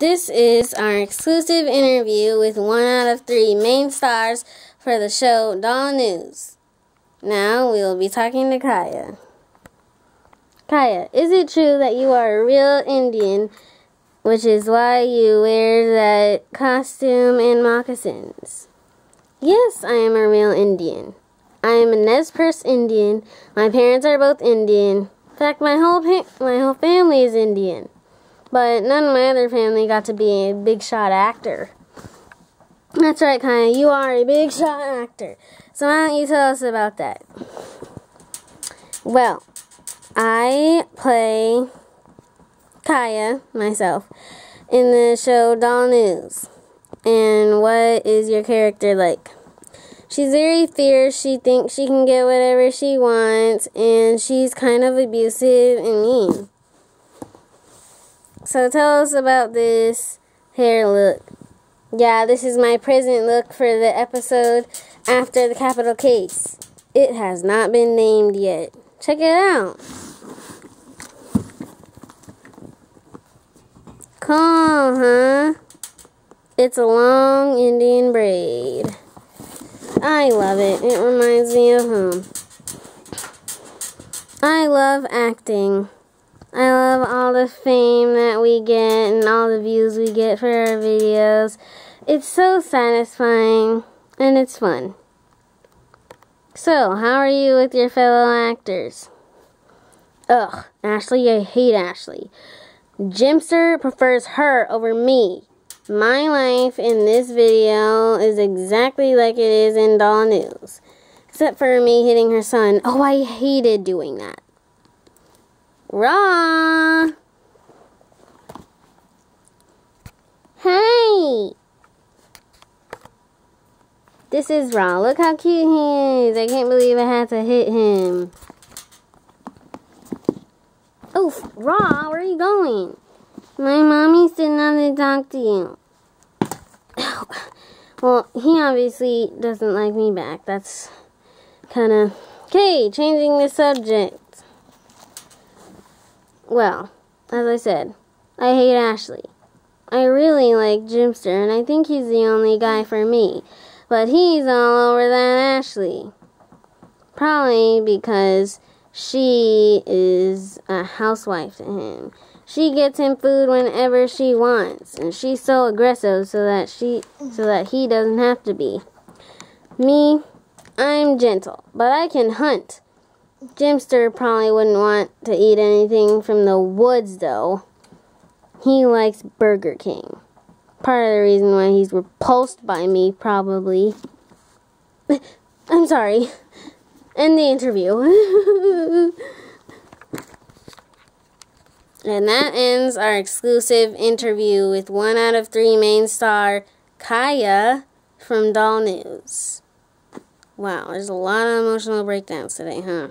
This is our exclusive interview with one out of three main stars for the show Doll News. Now we will be talking to Kaya. Kaya, is it true that you are a real Indian, which is why you wear that costume and moccasins? Yes, I am a real Indian. I am a Nez Perce Indian. My parents are both Indian. In fact, my whole my whole family is Indian. But none of my other family got to be a big shot actor. That's right, Kaya. You are a big shot actor. So why don't you tell us about that? Well, I play Kaya myself in the show Doll News. And what is your character like? She's very fierce. She thinks she can get whatever she wants, and she's kind of abusive and mean. So tell us about this hair look. Yeah, this is my present look for the episode after the capital case. It has not been named yet. Check it out. Cool, huh? It's a long Indian braid. I love it. It reminds me of home. I love acting. I love all the fame that we get and all the views we get for our videos. It's so satisfying and it's fun. So, how are you with your fellow actors? Ugh, Ashley, I hate Ashley. Jimster prefers her over me. My life in this video is exactly like it is in Doll News. Except for me hitting her son. Oh, I hated doing that. Raw! Hey! This is Raw. Look how cute he is. I can't believe I had to hit him. Oh, Raw, where are you going? My mommy said not to talk to you. well, he obviously doesn't like me back. That's kind of... Okay, changing the subject. Well, as I said, I hate Ashley. I really like Jimster, and I think he's the only guy for me. But he's all over that Ashley. Probably because she is a housewife to him. She gets him food whenever she wants, and she's so aggressive so that she so that he doesn't have to be. Me, I'm gentle, but I can hunt. Jimster probably wouldn't want to eat anything from the woods though. He likes Burger King. Part of the reason why he's repulsed by me, probably. I'm sorry. End the interview. And that ends our exclusive interview with one out of three main star, Kaya from Doll News. Wow, there's a lot of emotional breakdowns today, huh?